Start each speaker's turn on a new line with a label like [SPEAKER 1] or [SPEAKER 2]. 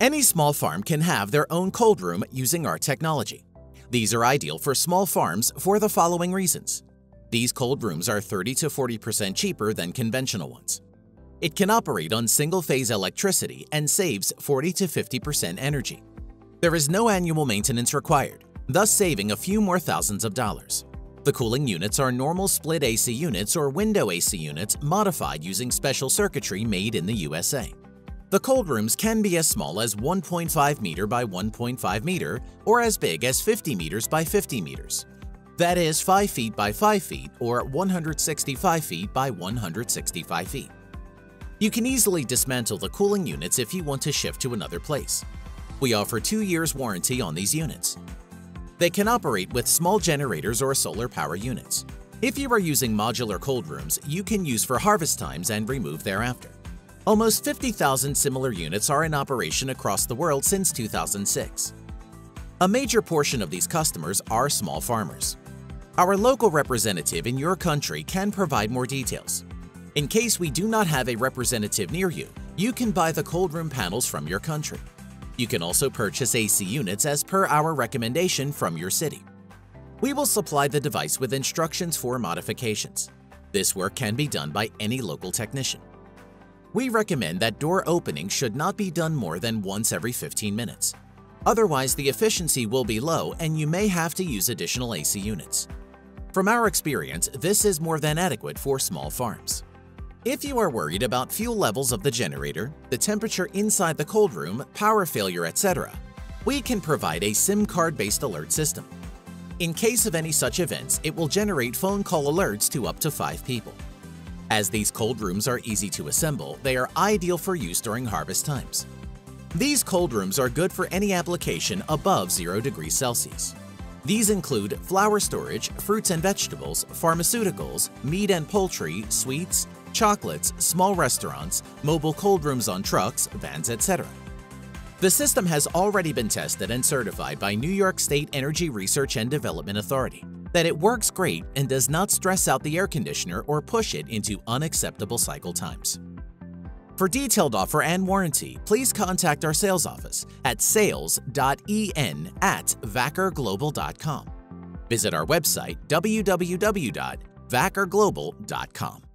[SPEAKER 1] Any small farm can have their own cold room using our technology. These are ideal for small farms for the following reasons. These cold rooms are 30 to 40% cheaper than conventional ones. It can operate on single-phase electricity and saves 40 to 50% energy. There is no annual maintenance required, thus saving a few more thousands of dollars. The cooling units are normal split AC units or window AC units modified using special circuitry made in the USA. The cold rooms can be as small as 1.5 meter by 1.5 meter or as big as 50 meters by 50 meters. That is 5 feet by 5 feet or 165 feet by 165 feet. You can easily dismantle the cooling units if you want to shift to another place. We offer 2 years warranty on these units. They can operate with small generators or solar power units. If you are using modular cold rooms, you can use for harvest times and remove thereafter. Almost 50,000 similar units are in operation across the world since 2006. A major portion of these customers are small farmers. Our local representative in your country can provide more details. In case we do not have a representative near you, you can buy the cold room panels from your country. You can also purchase AC units as per our recommendation from your city. We will supply the device with instructions for modifications. This work can be done by any local technician. We recommend that door opening should not be done more than once every 15 minutes. Otherwise, the efficiency will be low and you may have to use additional AC units. From our experience, this is more than adequate for small farms. If you are worried about fuel levels of the generator, the temperature inside the cold room, power failure, etc., we can provide a SIM card-based alert system. In case of any such events, it will generate phone call alerts to up to 5 people. As these cold rooms are easy to assemble, they are ideal for use during harvest times. These cold rooms are good for any application above 0 degrees Celsius. These include flower storage, fruits and vegetables, pharmaceuticals, meat and poultry, sweets, chocolates, small restaurants, mobile cold rooms on trucks, vans, etc. The system has already been tested and certified by New York State Energy Research and Development Authority that it works great and does not stress out the air conditioner or push it into unacceptable cycle times. For detailed offer and warranty, please contact our sales office at sales.en at vackerglobal.com. Visit our website www.vackerglobal.com.